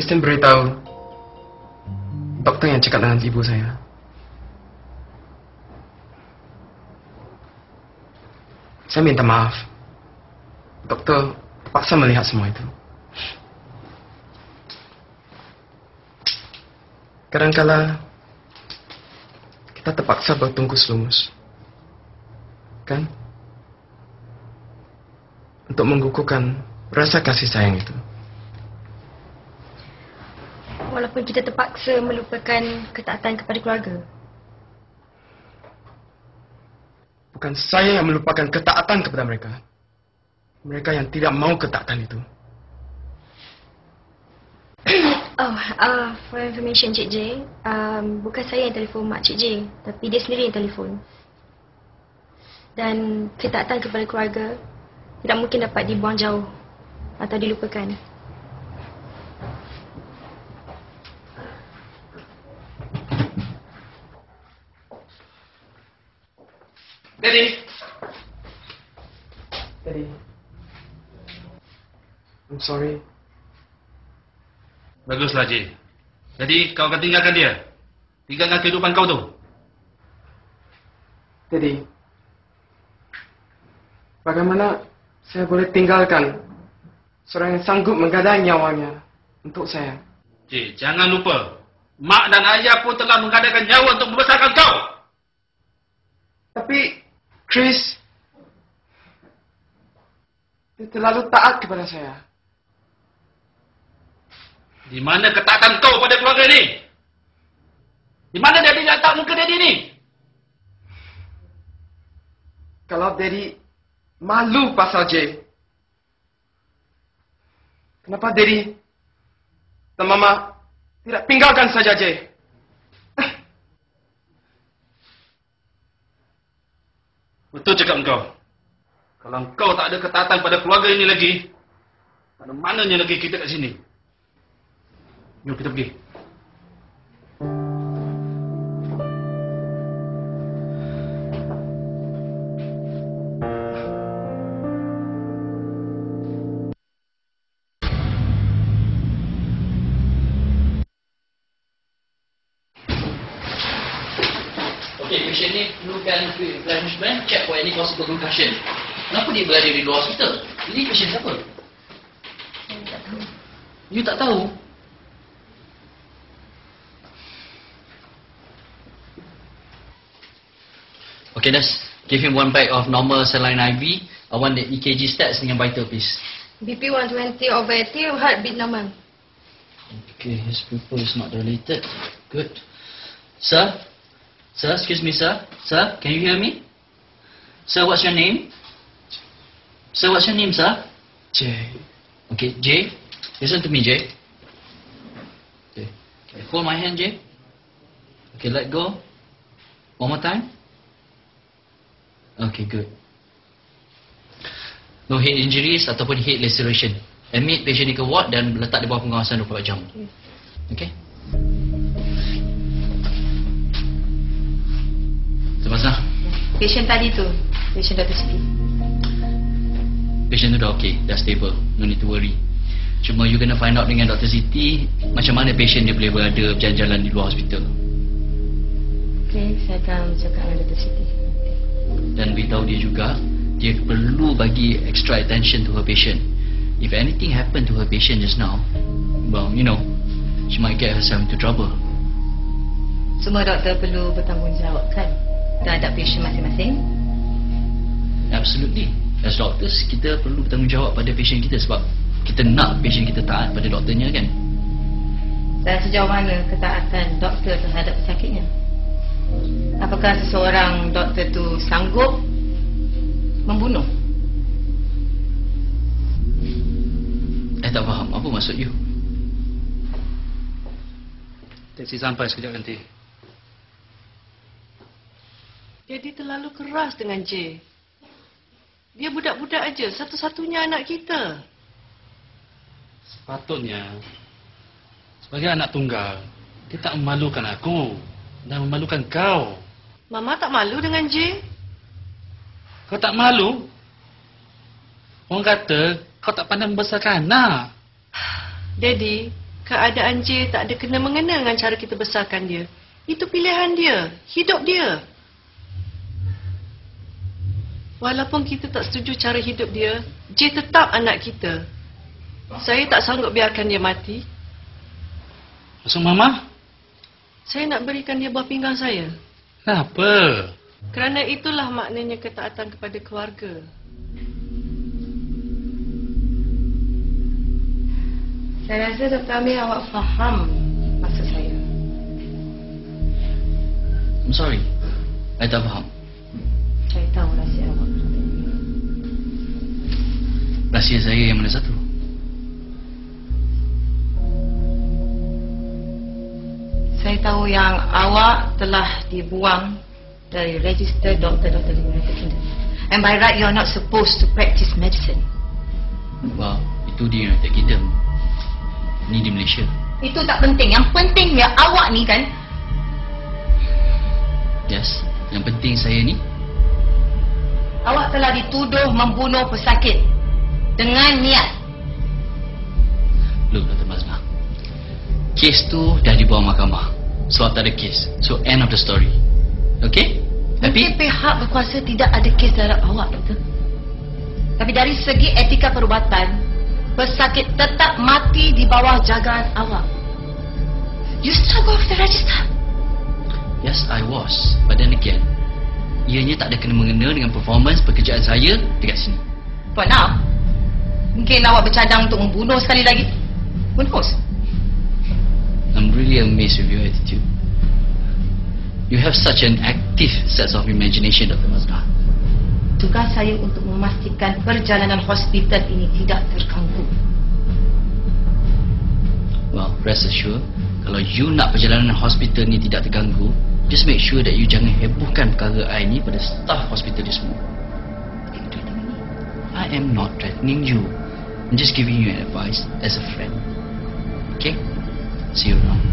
Kristen beritahu doktor yang cakap dengan ibu saya. Saya minta maaf. Doktor terpaksa melihat semua itu. Kadangkala kita terpaksa bertungkus lumus. Kan? Untuk mengukuhkan rasa kasih sayang itu. Walaupun kita terpaksa melupakan ketaatan kepada keluarga. Bukan saya yang melupakan ketaatan kepada mereka. Mereka yang tidak mau ketaatan itu. oh, uh, for information Cik J, um, bukan saya yang telefon mak Cik J, tapi dia sendiri yang telefon. Dan ketaatan kepada keluarga tidak mungkin dapat dibuang jauh atau dilupakan. Daddy. Daddy. I'm sorry. Baguslah, Jay. Jadi, kau akan tinggalkan dia. Tinggalkan kehidupan kau tu. Daddy. Bagaimana saya boleh tinggalkan seorang yang sanggup menggadai nyawanya untuk saya? Jay, jangan lupa. Mak dan ayah pun telah menggadaikan nyawa untuk membesarkan kau. Tapi, Chris, terlalu taat kepada saya. Di mana ketaatan kau pada keluarga ini? Di mana Daddy letak muka Daddy ni? Kalau Daddy malu pasal J, kenapa Daddy dan Mama tidak tinggalkan saja J? Betul cakap engkau. Kalau engkau tak ada ketaatan pada keluarga ini lagi, mana mananya lagi kita kat sini? Jom kita pergi. Okey, patient ni perlukan replenishment, check for any possible concussion. Kenapa dia berada di luar hospital? Ini patient siapa? You tak tahu? Okay, let's give him one bag of normal saline IV. I want the EKG stats dengan vital, please. BP 120 over 80, heartbeat normal. Okay, his pupil is not dilated. Good. Sir? Sir, excuse me, sir. Sir, can you hear me? Sir, what's your name? Sir, what's your name, sir? J. Okay, Jay. Listen to me, Jay. Okay. okay. Hold my hand, Jay. Okay, let go. One more time. Okay, good. No head injuries ataupun head laceration. Admit patient ni ke ward dan letak di bawah pengawasan 24 jam. Okay? Kasih. Patient tadi tu, patient Dr. Siti. Patient tu dah okay, dah stable. No need to worry. Cuma you kena find out dengan Dr. Siti macam mana patient dia boleh berada berjalan-jalan di luar hospital. Okay, saya akan cakap dengan Dr. Siti. Dan beritahu dia juga dia perlu bagi extra attention to her patient. If anything happen to her patient just now, well, you know, she might get herself into trouble. Semua doktor perlu bertanggungjawab kan terhadap patient masing-masing. Absolutely. As doctors, kita perlu bertanggungjawab pada patient kita sebab kita nak patient kita taat pada doktornya kan. Dan sejauh mana ketaatan doktor terhadap pesakitnya? Apakah seseorang doktor tu sanggup membunuh? Eh tak faham, apa maksud you? Teksi sampai sekejap nanti. Jadi terlalu keras dengan J. Dia budak-budak aja, satu-satunya anak kita. Sepatutnya, sebagai anak tunggal, dia tak memalukan aku dan memalukan kau. Mama tak malu dengan J? Kau tak malu? Orang kata kau tak pandai membesarkan anak. Daddy, keadaan J tak ada kena-mengena dengan cara kita besarkan dia. Itu pilihan dia, hidup dia. Walaupun kita tak setuju cara hidup dia, J tetap anak kita. Saya tak sanggup biarkan dia mati. Maksud Mama? Saya nak berikan dia buah pinggang saya. Kenapa? Kerana itulah maknanya ketaatan kepada keluarga. Saya rasa Dr. Amir awak faham maksud saya. I'm sorry. I tak faham. Saya tahu rahsia awak. Rahsia saya yang mana satu? Saya tahu yang awak telah dibuang dari register doktor-doktor di United Kingdom. And by right, you're not supposed to practice medicine. Well, itu di United Kingdom. Ni di Malaysia. Itu tak penting. Yang penting ya awak ni kan Yes. Yang penting saya ni Awak telah dituduh membunuh pesakit dengan niat. Look, Dr. Mazma. Kes tu dah dibawa mahkamah. So, tak ada kes. So, end of the story. Okay? Mungkin Tapi, pihak berkuasa tidak ada kes terhadap awak, doktor. Tapi dari segi etika perubatan, pesakit tetap mati di bawah jagaan awak. You still go off the register. yes, I was. But then again, ianya tak ada kena-mengena dengan performance pekerjaan saya dekat sini. For now, mungkin awak bercadang untuk membunuh sekali lagi. Who knows? I'm really amazed with your attitude. You have such an active sense of imagination, Dr. Mazda. Tugas saya untuk memastikan perjalanan hospital ini tidak terganggu. Well, rest assured, kalau you nak perjalanan hospital ni tidak terganggu, just make sure that you jangan hebohkan perkara I ni pada staff hospital ni semua. Am not threatening you. I'm just giving you advice as a friend. Okay? See you around.